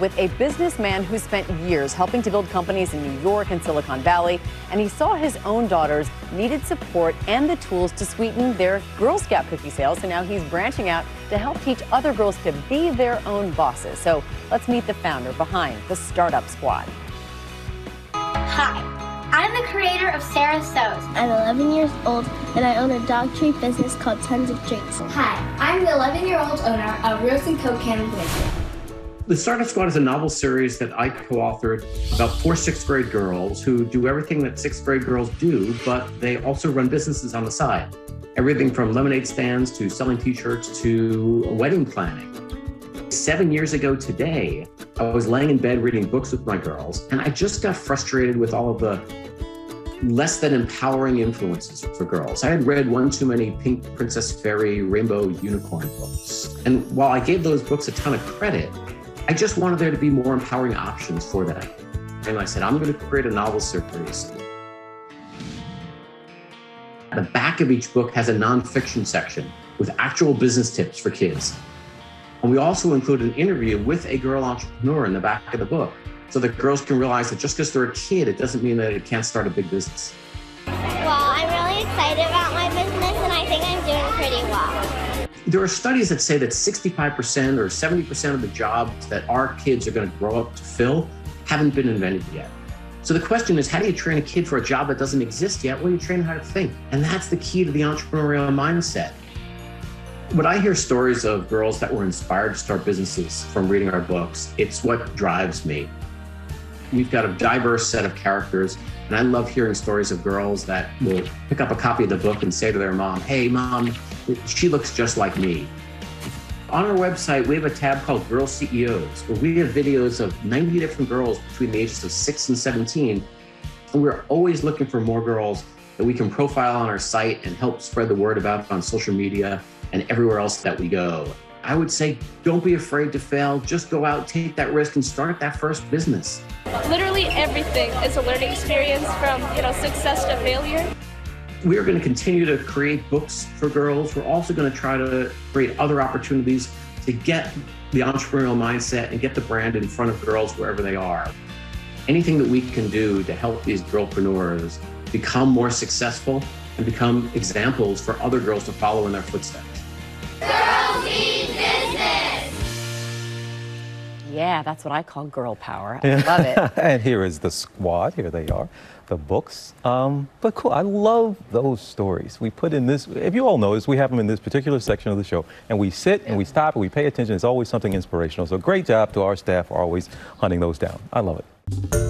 with a businessman who spent years helping to build companies in New York and Silicon Valley, and he saw his own daughters needed support and the tools to sweeten their Girl Scout cookie sales. So now he's branching out to help teach other girls to be their own bosses. So let's meet the founder behind the Startup Squad. Hi, I'm the creator of Sarah Sews. I'm 11 years old and I own a dog treat business called Tons of Treats. Hi, I'm the 11 year old owner of Rose and Coke Can Winter. The Startup Squad is a novel series that I co authored about four sixth grade girls who do everything that sixth grade girls do, but they also run businesses on the side. Everything from lemonade stands to selling t shirts to wedding planning. Seven years ago today, I was laying in bed reading books with my girls, and I just got frustrated with all of the less than empowering influences for girls. I had read one too many Pink Princess Fairy Rainbow Unicorn books. And while I gave those books a ton of credit, I just wanted there to be more empowering options for them. And I said, I'm going to create a novel series. The back of each book has a nonfiction section with actual business tips for kids. And we also include an interview with a girl entrepreneur in the back of the book so that girls can realize that just because they're a kid, it doesn't mean that it can't start a big business. Well, I'm really excited There are studies that say that 65% or 70% of the jobs that our kids are going to grow up to fill haven't been invented yet. So the question is, how do you train a kid for a job that doesn't exist yet? Well, you train how to think. And that's the key to the entrepreneurial mindset. When I hear stories of girls that were inspired to start businesses from reading our books, it's what drives me. We've got a diverse set of characters, and I love hearing stories of girls that will pick up a copy of the book and say to their mom, Hey, mom, she looks just like me. On our website, we have a tab called Girl CEOs, where we have videos of 90 different girls between the ages of 6 and 17. And we're always looking for more girls that we can profile on our site and help spread the word about on social media and everywhere else that we go. I would say don't be afraid to fail. Just go out, take that risk, and start that first business. Literally everything is a learning experience from you know success to failure. We are going to continue to create books for girls. We're also going to try to create other opportunities to get the entrepreneurial mindset and get the brand in front of girls wherever they are. Anything that we can do to help these girlpreneurs become more successful and become examples for other girls to follow in their footsteps. Girls Need Business! Yeah, that's what I call girl power. I love it. and here is the squad. Here they are, the books. Um, but cool, I love those stories. We put in this, if you all notice, we have them in this particular section of the show. And we sit and we stop and we pay attention. It's always something inspirational. So great job to our staff always hunting those down. I love it.